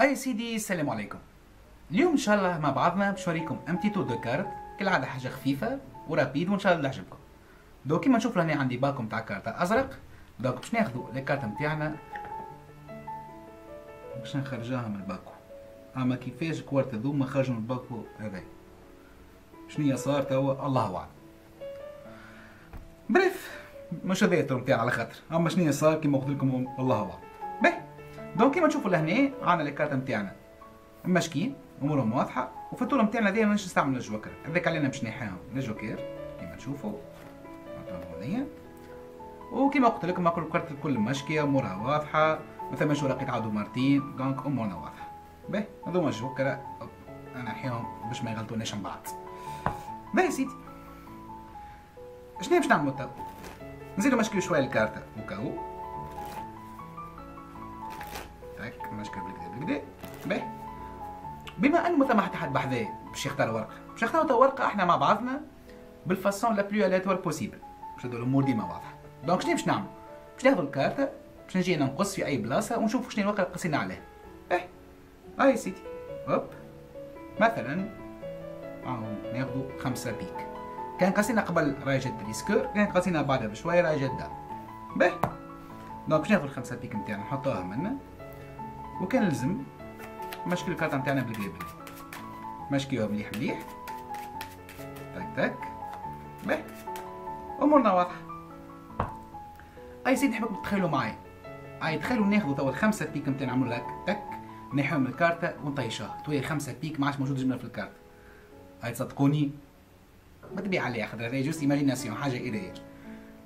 أي سيدي السلام عليكم. اليوم إن شاء الله مع بعضنا باش نوريكم un petit tour de cartes كالعادة حاجة خفيفة و rapide وإن شاء الله يعجبكم دو كيما نشوفوا هنا عندي باكو متاع كارتا ازرق donc باش ناخذوا les cartes نتاعنا باش نخرجوها من الباكو. أما كيفاش les cartes هذوما خرجوا من الباكو هذا شنو صار توا الله أعلم. bref مش هذا تاعي على خاطر. أما شنو صار كيما قلت لكم الله أعلم. باهي. donc كيما تشوفوا لهنا عندنا les cartes نتاعنا. ماشكين أمورهم واضحة الطول نتاعنا هذايا مانيش نستعمل الجوكر هذاك علينا باش نحيهم الجوكر كيما تشوفوا. هذيا. وكيما قلت لكم les cartes الكل مشكية أمورها واضحة ما ثماش ورقه تعاودوا مرتين donc أمورنا واضحة. باهي هذوما الجوكر أنا نحيهم باش ما يغلطوناش من بعد. باهي سيدي. شنو باش نعملوا تو نزيدو مشكل شوية الكارتة وكاو تاك مشكل بالكدا بالكدا باهي بما أن ما حتى حد بحذاه باش يختار ورقة باش نختاروا ورقة إحنا مع بعضنا بال façon la plus aléatoire possible باش هذو الأمور ديما واضحة. donc شنو باش نعمل؟ باش ناخذ الكارتة باش نجي نقص في أي بلاصة ونشوف شنو الورقه اللي قصينا عليها باهي هاي سيدي هوب. مثلا ناخذ خمسة pique. كان قاسينا قبل راجة dix cœur كان قاسينا بعدها بشوية راجة دار. باهي donc باش ناخذ الخمسة pique نتاعنا نحطوها منا. وكان لازم مشكل ال cartes نتاعنا بالقليل مشكيوها مليح مليح. تك تك باهي أمورنا واضحة. أي سيدي نحبكم تخيلوا معايا؟ أي تخيلوا ناخذوا توا الخمسة pique نتاعنا نعملوا لك تك نحيهم من الكارتة ونطيشوها توي خمسة pique ما عادش موجود جملة في ال cartes. هاي تصدقوني؟ ما تبيع عليها خاطر هذا juste imagination حاجة ايديا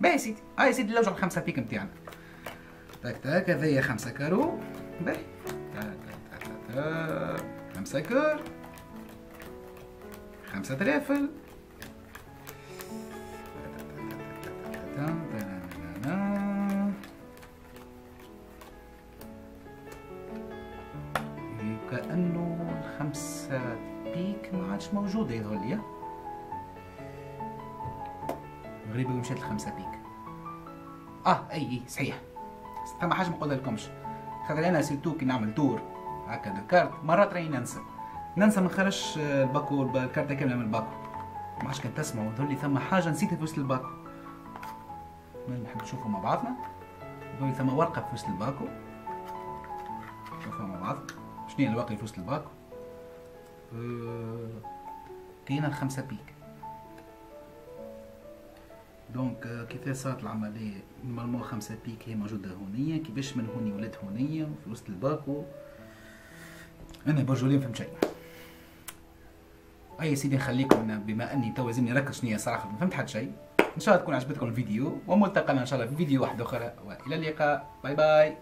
باهي سيدي. هاي سيدي نرجع الخمسة pique نتاعنا. تاك تاك هذايا خمسة carreau. باهي خمسة cœur خمسة trèfle كأنه الخمسة pique ما عادش موجودة يظهر لي غريبة مشات الخمسة pique. آه أي صحيح. ثم حاجة ما قلت لكمش خاطر أنا surtout كي نعمل tour هكا de cartes. مرات راني ننسى. ننسى ما نخرجش الباكو ال cartes كاملة من الباكو. ما عادش كان تسمعوا تقول لي ثم حاجة نسيتها في وسط الباكو. نحب نشوفوا مع بعضنا. تقول لي ثم ورقة في وسط الباكو. نشوفوا مع بعض. شنو هي الورقة في وسط الباكو؟ أه... كاينة الخمسة pique. donc euh, كيفاش صارت العملية؟ normalement خمسة pique هي موجودة هونية. كيفاش من هوني ولات هونية في وسط الباكو؟ أنا personnellement فهمت شيء أي سيدي نخليكم بما أني تو لازمني نركز شنية صراحة. ما فهمت حد شيء؟ إن شاء الله تكون عجبتكم الفيديو وملتقانا إن شاء الله في فيديو واحد أخرى. وإلى اللقاء. باي باي.